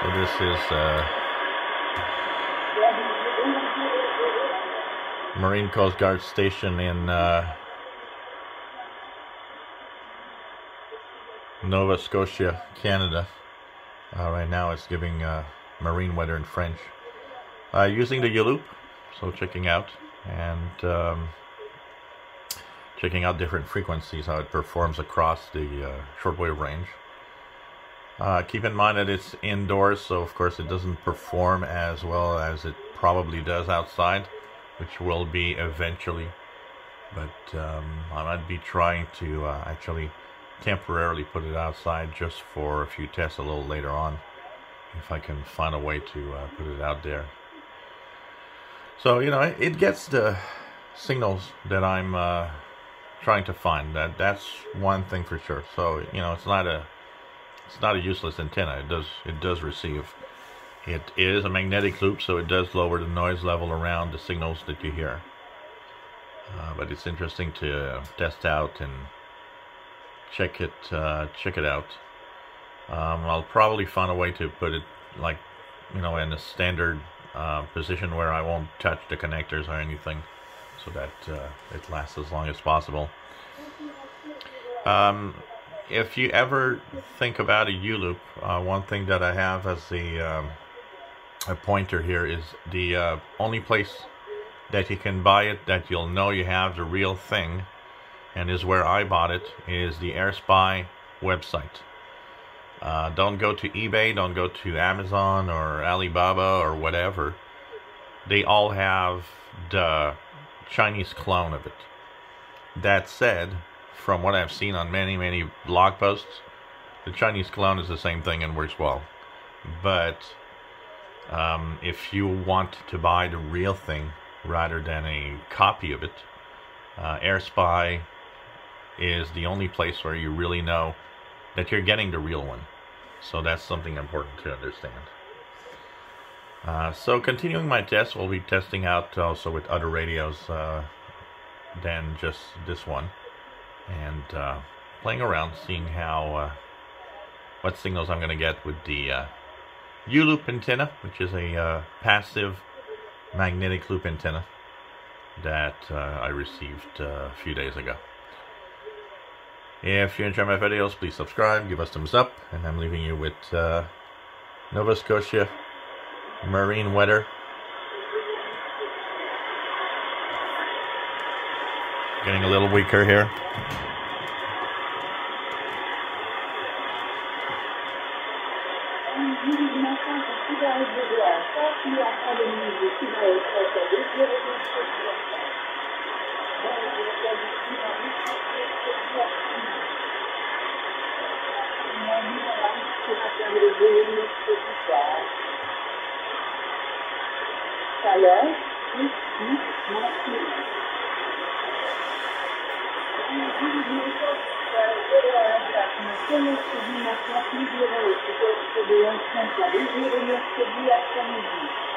So this is uh, Marine Coast Guard station in uh, Nova Scotia, Canada. Uh, right now it's giving uh, marine weather in French. Uh, using the YouLoop, so checking out and um, checking out different frequencies, how it performs across the uh, shortwave range. Uh, keep in mind that it's indoors, so of course it doesn't perform as well as it probably does outside, which will be eventually. But um, I might be trying to uh, actually temporarily put it outside just for a few tests a little later on, if I can find a way to uh, put it out there. So you know, it gets the signals that I'm uh, trying to find. That that's one thing for sure. So you know, it's not a it's not a useless antenna. It does it does receive. It is a magnetic loop, so it does lower the noise level around the signals that you hear. Uh, but it's interesting to test out and check it uh, check it out. Um, I'll probably find a way to put it like you know in a standard uh, position where I won't touch the connectors or anything, so that uh, it lasts as long as possible. Um, if you ever think about a YouLoop, uh, one thing that I have as the um, a pointer here is the uh, only place that you can buy it that you'll know you have the real thing and is where I bought it is the AirSpy website. Uh, don't go to eBay, don't go to Amazon or Alibaba or whatever. They all have the Chinese clone of it. That said, from what I've seen on many, many blog posts, the Chinese clone is the same thing and works well. But um, if you want to buy the real thing rather than a copy of it, uh, AirSpy is the only place where you really know that you're getting the real one. So that's something important to understand. Uh, so continuing my test, we'll be testing out also with other radios uh, than just this one. And uh, playing around, seeing how, uh, what signals I'm going to get with the uh, YouLoop antenna, which is a uh, passive magnetic loop antenna that I received a few days ago. If you enjoy my videos, please subscribe, give us thumbs up, and I'm leaving you with uh, Nova Scotia marine weather. Getting a little weaker here. bem-vindos na partida individual Top Academia de Final Socialista e Socialista. Vamos ver se a gente vai Uma linha lá na câmera de reunião social. Salão, Instituto, Martins. Bem-vindos na Socialista Chcemy na świat, nie wierzę, że to jest wyjątkiem, nie wierzę, że to jest wyjątkiem.